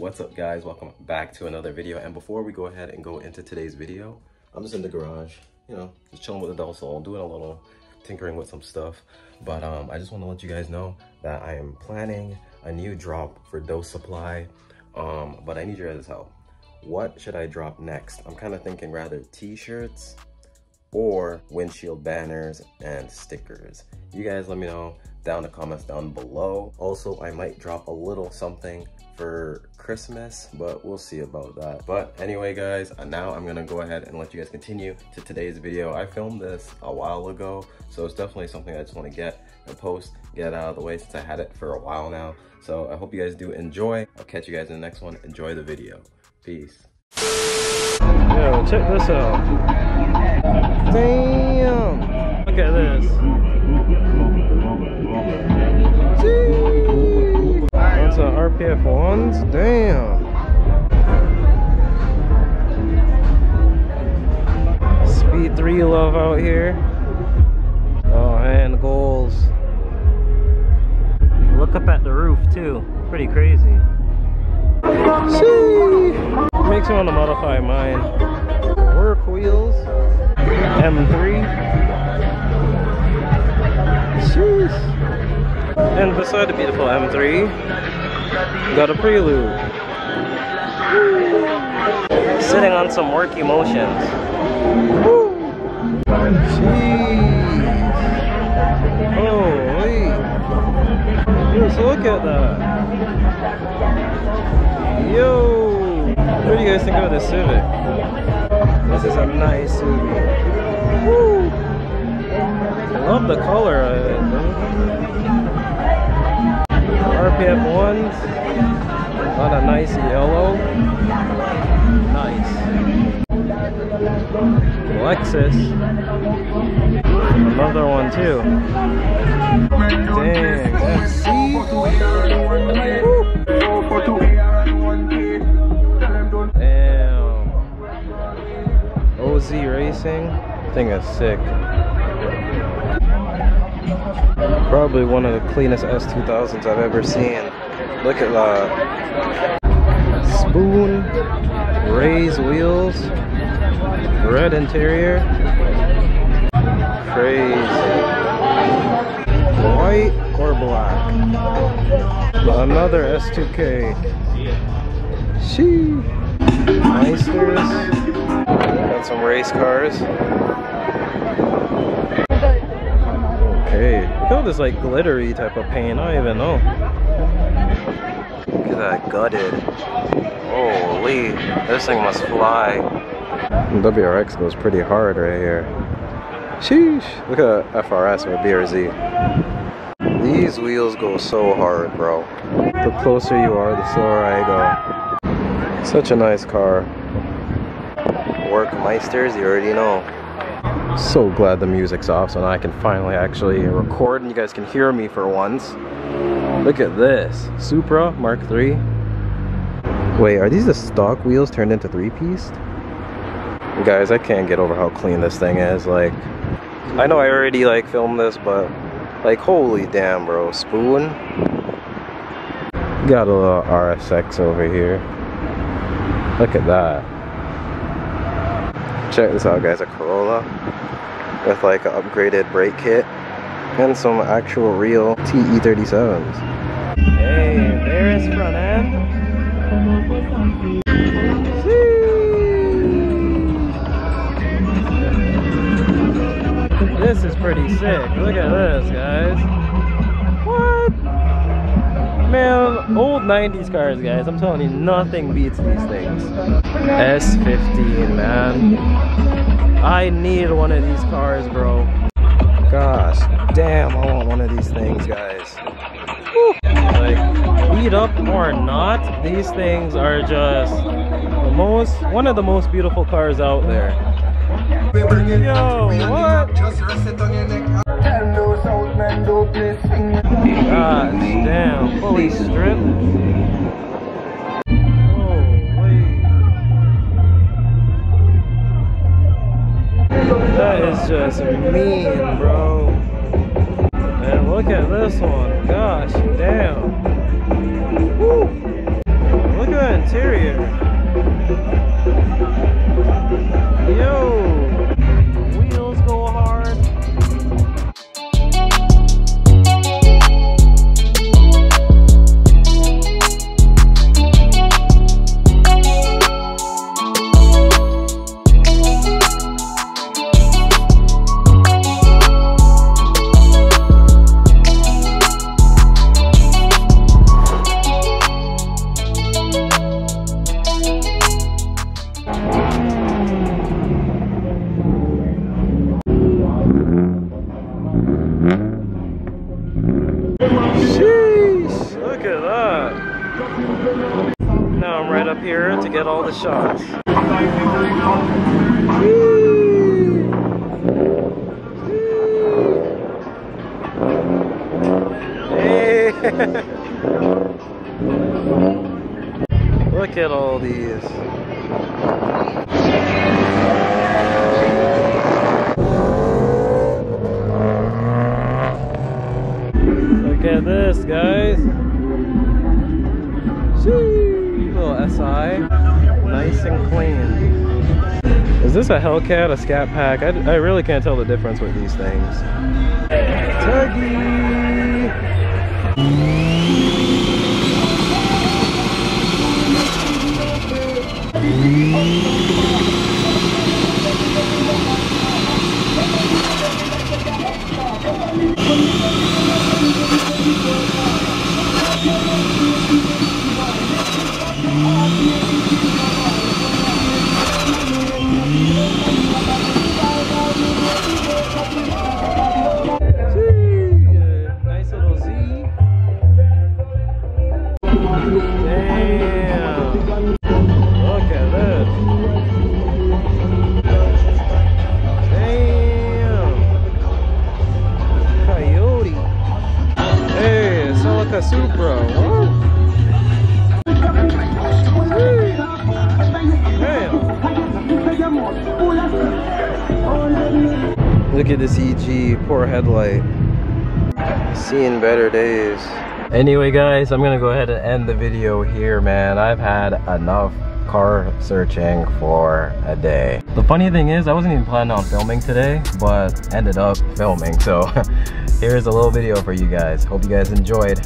What's up guys, welcome back to another video. And before we go ahead and go into today's video, I'm just in the garage, you know, just chilling with the Del Sol, doing a little tinkering with some stuff. But um, I just want to let you guys know that I am planning a new drop for Dose Supply, um, but I need your guys' help. What should I drop next? I'm kind of thinking rather t-shirts or windshield banners and stickers. You guys let me know down in the comments down below. Also, I might drop a little something for Christmas, but we'll see about that. But anyway, guys, now I'm gonna go ahead and let you guys continue to today's video. I filmed this a while ago, so it's definitely something I just wanna get and post, get out of the way since I had it for a while now. So I hope you guys do enjoy. I'll catch you guys in the next one. Enjoy the video. Peace. Yo, check this out. Damn! Look at this. That's a RPF ones. Damn. Speed three love out here. Oh man, goals. Look up at the roof too. Pretty crazy. Me want to modify mine. Work wheels, M3. Jeez. And beside the beautiful M3, got a Prelude. Sitting on some work emotions. Woo. Jeez. Holy. Just look at that. Yo! What do you guys think of this Civic? This is a nice Civic. Woo! I love the color of it. RPF ones on a nice yellow. Nice. Lexus. Another one too. Dang, Racing. Thing is sick. Probably one of the cleanest S2000s I've ever seen. Look at that. Spoon, raised wheels, red interior. Crazy. White or black. Another S2K. She. Meisters. Got some race cars. Okay, look at all this like glittery type of paint. I don't even know. Look at that gutted. Holy, this thing must fly. WRX goes pretty hard right here. Sheesh. Look at that FRS or BRZ. These wheels go so hard, bro. The closer you are, the slower I go. Such a nice car. Workmeisters, you already know. So glad the music's off so now I can finally actually record and you guys can hear me for once. Look at this. Supra Mark III. Wait, are these the stock wheels turned into three-piece? Guys, I can't get over how clean this thing is. Like, I know I already like filmed this, but like, holy damn, bro. Spoon. Got a little RSX over here. Look at that. Check this out, guys. A Corolla with like an upgraded brake kit and some actual real TE37s. Hey, there's front end. This is pretty sick. Look at this, guys. What? Man, old 90s cars, guys. I'm telling you, nothing beats these things. S15, man. I need one of these cars, bro. Gosh, damn, I want one of these things, guys. Woo. Like, beat up or not, these things are just the most, one of the most beautiful cars out there. Yo, what? Gosh, damn, fully stripped. That is just mean, bro. And look at this one. Gosh, damn. Now I'm right up here to get all the shots. Hey. Look at all these. Look at this, guys. Nice and clean. Is this a Hellcat, a Scat Pack? I, I really can't tell the difference with these things. Tuggy! Supra. Woo. Woo. Damn. Look at this EG, poor headlight. Seeing better days. Anyway, guys, I'm gonna go ahead and end the video here, man. I've had enough car searching for a day. The funny thing is, I wasn't even planning on filming today, but ended up filming. So here's a little video for you guys. Hope you guys enjoyed.